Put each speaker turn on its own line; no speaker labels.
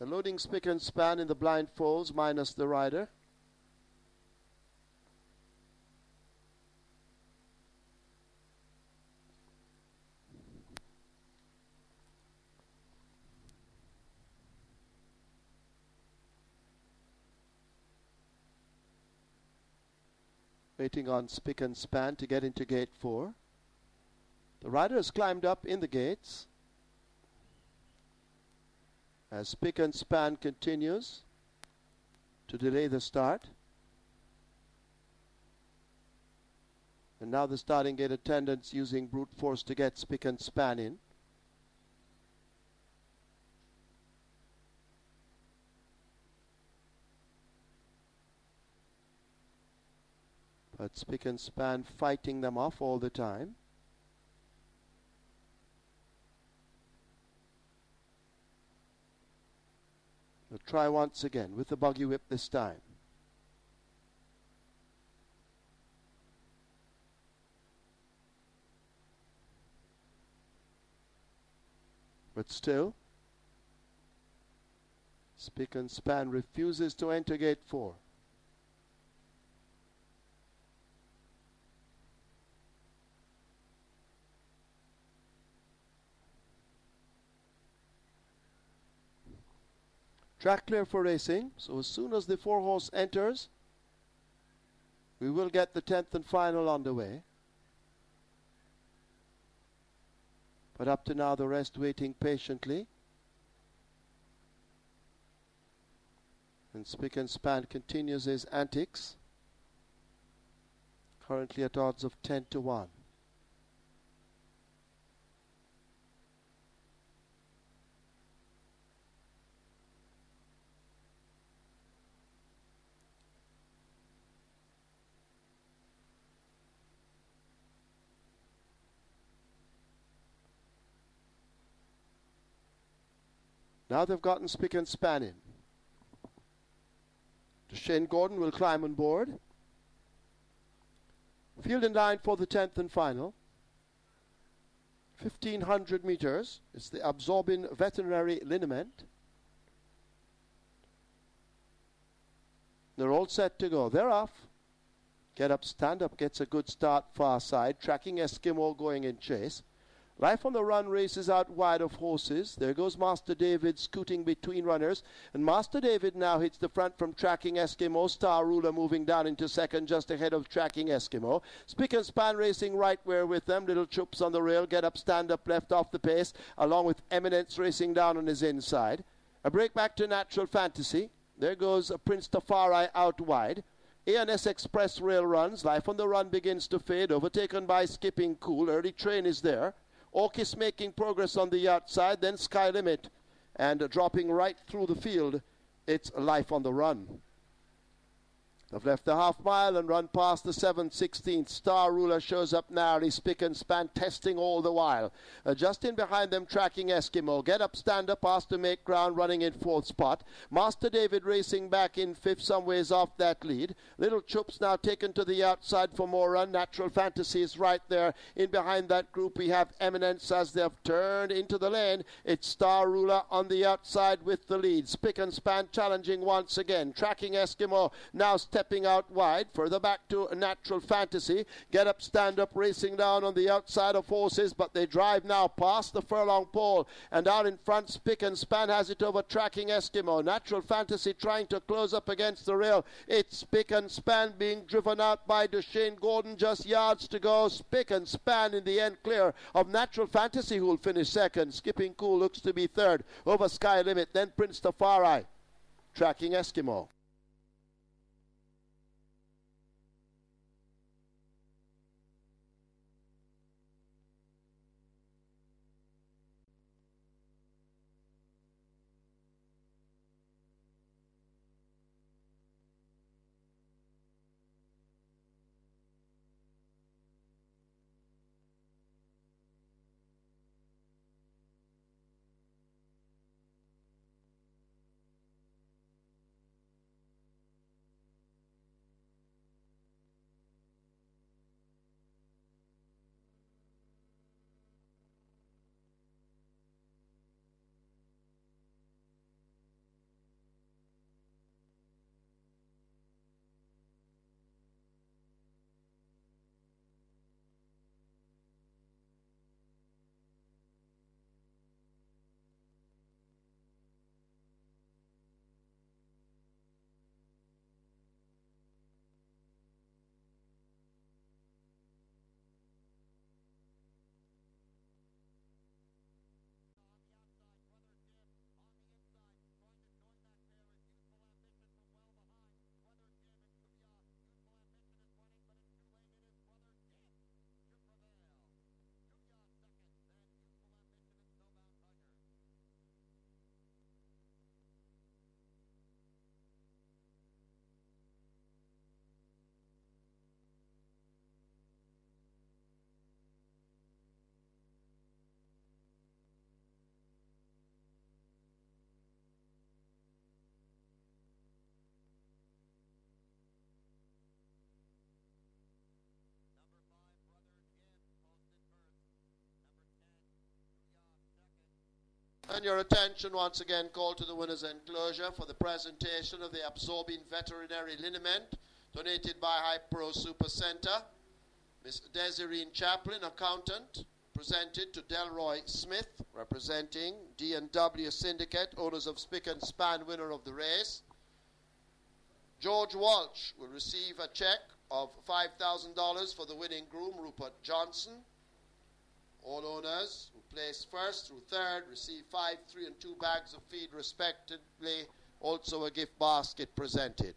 The loading spick and span in the blindfolds minus the rider. waiting on spick and span to get into gate four. The rider has climbed up in the gates. As spick and span continues to delay the start. And now the starting gate attendants using brute force to get spick and span in. But spick and span fighting them off all the time. Try once again with the buggy whip this time. But still, Spick and Span refuses to enter gate four. Track clear for racing. So as soon as the four horse enters, we will get the 10th and final underway. But up to now, the rest waiting patiently. And Spick and Span continues his antics. Currently at odds of 10 to 1. Now they've gotten spick and span in. Shane Gordon will climb on board. Field in line for the 10th and final. 1500 meters. It's the absorbing veterinary liniment. They're all set to go. They're off. Get up, stand up, gets a good start far side. Tracking Eskimo going in chase. Life on the Run races out wide of horses. There goes Master David scooting between runners. And Master David now hits the front from tracking Eskimo. Star Ruler moving down into second just ahead of tracking Eskimo. Spick and Span racing right where with them. Little Choops on the rail. Get up, stand up, left off the pace. Along with Eminence racing down on his inside. A break back to Natural Fantasy. There goes Prince Tafari out wide. ANS Express rail runs. Life on the Run begins to fade. Overtaken by Skipping Cool. Early train is there. Orkis making progress on the outside, then Sky Limit, and dropping right through the field. It's life on the run. They've left the half mile and run past the 716th. Star Ruler shows up now. He's spick and span, testing all the while. Uh, just in behind them, tracking Eskimo. Get up, stand up, asked to make ground, running in fourth spot. Master David racing back in fifth, some ways off that lead. Little Choops now taken to the outside for more run. Natural Fantasy is right there. In behind that group, we have Eminence as they've turned into the lane. It's Star Ruler on the outside with the lead. Spick and span challenging once again. Tracking Eskimo now stepping out wide, further back to natural fantasy. Get up, stand up, racing down on the outside of horses, but they drive now past the furlong pole and out in front. Spick and Span has it over tracking Eskimo. Natural fantasy trying to close up against the rail. It's Spick and Span being driven out by Duchesne Gordon, just yards to go. Spick and Span in the end clear of Natural Fantasy, who will finish second. Skipping Cool looks to be third over Sky Limit. Then Prince Tafari tracking Eskimo. And your attention once again called to the winner's enclosure for the presentation of the absorbing veterinary liniment donated by Hypro Super Center. Miss Desiree Chaplin, accountant, presented to Delroy Smith, representing D&W Syndicate, owners of Spick and Span, winner of the race. George Walsh will receive a check of $5,000 for the winning groom, Rupert Johnson. All owners who place first through third receive five, three, and two bags of feed respectively. Also a gift basket presented.